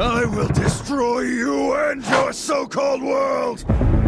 I will destroy you and your so-called world!